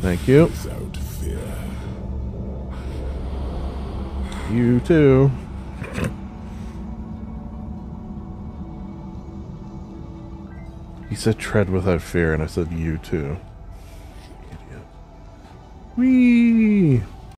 Thank you. You too. He said tread without fear, and I said you too. Idiot. Whee!